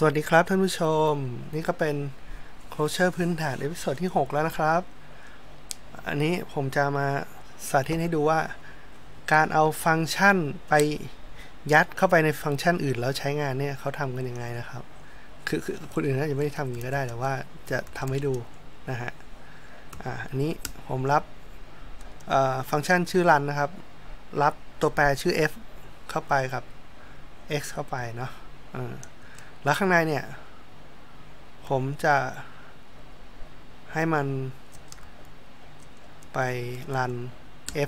สวัสดีครับท่านผู้ชม นี่ก็เป็น Clojure พื้นฐาน episode ที่ 6 แล้วนะครับ อันนี้ผมจะมาสาธิตให้ดูว่า การเอาฟังก์ชันไปยัดเข้าไปในฟังก์ชันอื่นแล้วใช้งานเนี่ยเขาทำกันยังไงนะครับ คือคือคนอื่นน่าจะไม่ได้ทำอย่างนี้ก็ได้แต่ว่าจะทำให้ดูนะฮะอ่าอันนี้ผมรับฟังก์ชันชื่อ run นะครับ รับตัวแปรชื่อ f เข้าไปครับ x เข้าไปเนาะ แล้วข้างในเนี่ย ผมจะให้มันไปรัน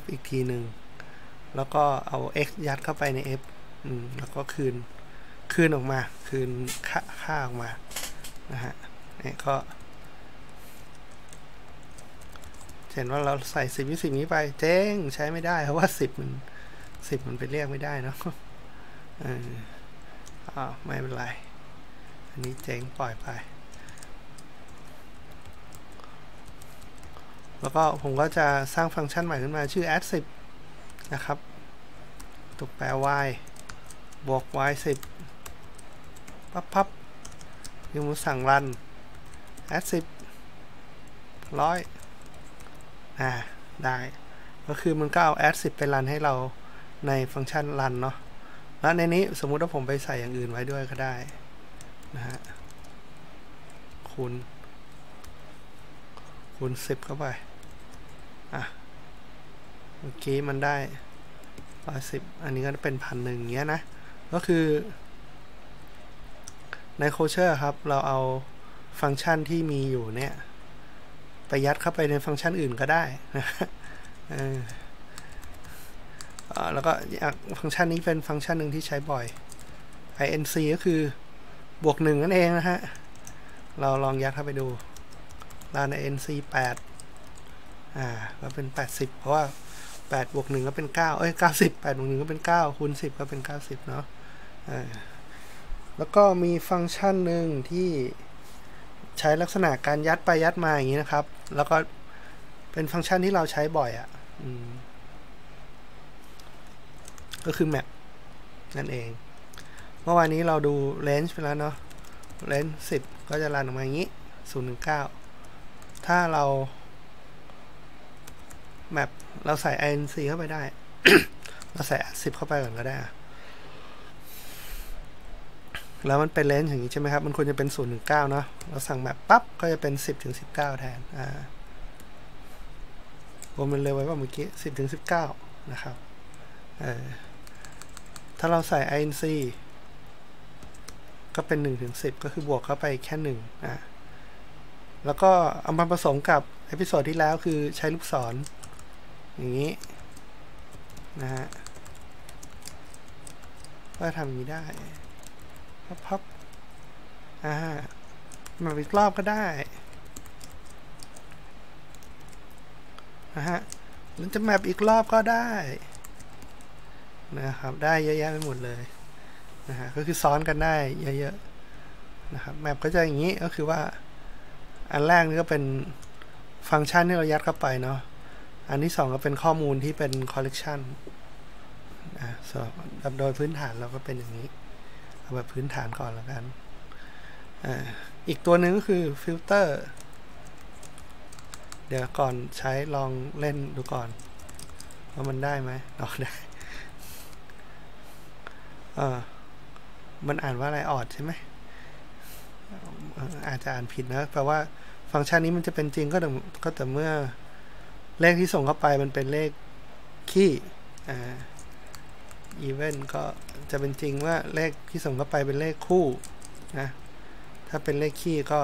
f อีกทีหนึ่ง แล้วก็เอา x ยัดเข้าไปใน f อืมแล้วก็คืน คืนออกมา คืนค่าค่าออกมา นะฮะนี่ก็เห็นว่าเราใส่สิบวิสิบนี้ไป เจ๊งใช้ไม่ได้ เพราะว่าสิบมันสิบมันไปเรียกไม่ได้เนาะอ่าไม่เป็นไร อันนี้เจ๊งปล่อยไป แล้วก็ผมก็จะสร้างฟังก์ชันใหม่ขึ้นมาชื่อ add 10 นะครับถูกแปล y บวก y 10ปั๊บปั๊บยังมูสั่งรัน add 10ร้อยอ่า ได้ ก็คือมันก็เอา add 10 ไปรันให้เราในฟังก์ชันรันเนาะแล้วในนี้สมมุติว่าผมไปใส่อย่างอื่นไว้ด้วยก็ได้ นะฮะคูณคูณ10เข้าไป อะ เมื่อกี้มันได้ร้อยสิบอันนี้ก็เป็นพันหนึ่งเงี้ยนะ ก็คือ ในโคเชอร์ครับ เราเอาฟังก์ชันที่มีอยู่เนี่ยไปยัดเข้าไปในฟังก์ชันอื่นก็ได้นะแล้วก็ฟังก์ชันนี้เป็นฟังก์ชันหนึ่งที่ใช้บ่อย inc ก็คือ บวกหนึ่งนั่นเองนะฮะ เราลองยัดเข้าไปดูร้าน inc 8อ่าก็เป็น 80 เพราะว่า 8 บวก 1 ก็เป็น 9 เอ้ย 90 8 บวก 1 ก็เป็น 9 คูณ 10 ก็เป็น 90 เนาะอ่าแล้วก็มีฟังก์ชันหนึ่งที่ใช้ลักษณะการยัดไปยัดมาอย่างนี้นะครับ แล้วก็เป็นฟังก์ชันที่เราใช้บ่อยอะ่ะก็คือ map นั่นเอง เมื่อวานนี้เราดู range ไปแล้วเนาะ range 10ก็จะรันออกมาอย่างนี้0ถึง9ถ้าเรา map เราใส่ inc เข้าไปได้ เราใส่10เข้าไปก่อนก็ได้ แล้วมันเป็น range อย่างนี้ใช่ไหมครับ มันควรจะเป็น0ถึง9เนาะเราสั่ง map ปั๊บก็จะเป็น10ถึง19แทนอ่าผมมันเร็วไว้ว่าเมื่อกี้10ถึง19นะครับเออถ้าเราใส่ inc ก็เป็น 1 ถึง 10 ก็คือบวกเข้าไปแค่1อ่าแล้วก็เอามาผสมกับ episode ที่แล้วคือใช้ลูกศรอย่างนี้นะฮะก็ทำอย่างนี้ได้พับพับอ่ามาอีกรอบก็ได้นะฮะหรือจะแมปอีกรอบก็ได้นะครับ ได้เยอะแยะไปหมดเลย นะฮะก็คือซ้อนกันได้เยอะๆนะครับแมปก็จะอย่างนี้ก็คือว่าอันแรกนี่ก็เป็นฟังก์ชันที่เรายัดเข้าไปเนาะอันที่สองก็เป็นข้อมูลที่เป็นคอลเลกชันอ่า map โดยพื้นฐานเราก็เป็นอย่างนี้เอาแบบพื้นฐานก่อนแล้วกันอ่าอีกตัวหนึ่งก็คือฟิลเตอร์เดี๋ยวก่อนใช้ลองเล่นดูก่อนว่ามันได้ไหมลองได้เออ มันอ่านว่าอะไรออดใช่ไหมอาจจะอ่านผิดนะแปลว่าฟังก์ชันนี้มันจะเป็นจริงก็แต่ก็แต่เมื่อเลขที่ส่งเข้าไปมันเป็นเลขคีย์อ่า even ก็จะเป็นจริงว่าเลขที่ส่งเข้าไปเป็นเลขคู่นะถ้าเป็นเลขคีย์ก็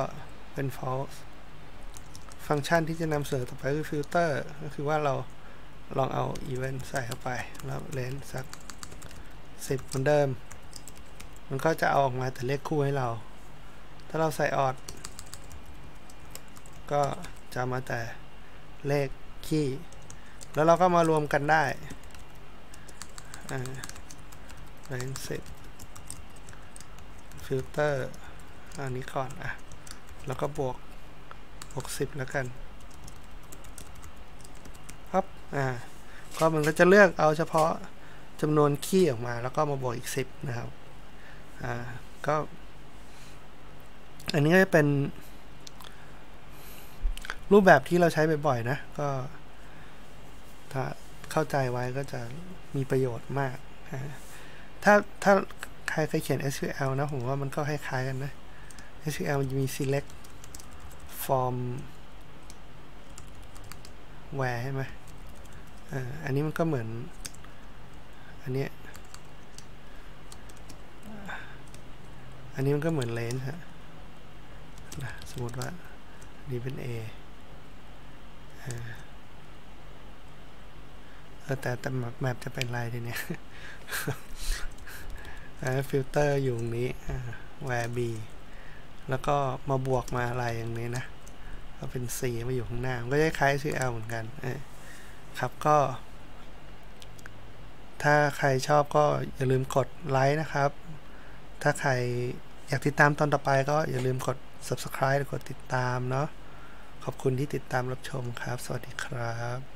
เป็น false ฟังก์ชันที่จะนำเสนอต่อไปคือ filter ก็คือว่าเราลองเอา event ใส่เข้าไป แล้วเลนสัก 10 เหมือนเดิม มันก็จะเอาออกมาแต่เลขคู่ให้เรา ถ้าเราใส่ odd ก็จะมาแต่เลขคีย์แล้วเราก็มารวมกันได้อ่า range set filter อันนี้ก่อนอะ แล้วก็บวก 60 แล้วกันครับอ่าก็มันก็จะเลือกเอาเฉพาะจำนวนคีย์ออกมา แล้วก็มาบวกอีก 10 นะครับ อ่าก็ อันนี้ก็จะเป็น รูปแบบที่เราใช้บ่อยๆนะ ก็ ถ้าเข้าใจไว้ก็จะมีประโยชน์มาก ถ้าถ้าใครเคยเขียน SQL นะ ผมว่ามันก็คล้ายๆกันนะ SQL มันจะมี select from where ใช่ไหมอ่าอันนี้มันก็เหมือน อันนี้ อันนี้มันก็เหมือน range ฮะนะสมมติว่านี้เป็น A เออแต่แต่ map จะเป็นลายทีเนี้ยฟิลเตอร์อยู่ตรงนี้ where b แล้วก็มาบวกมาอะไรอย่างนี้นะ ก็เป็น C มาอยู่ข้างหน้า มันก็จะคล้าย SQL เหมือนกันครับก็ ถ้าใครชอบก็อย่าลืมกดไลค์นะครับ ถ้าใคร อยากติดตามตอนต่อไปก็อย่าลืมกด subscribe กดติดตามเนาะขอบคุณที่ติดตามรับชมครับ สวัสดีครับ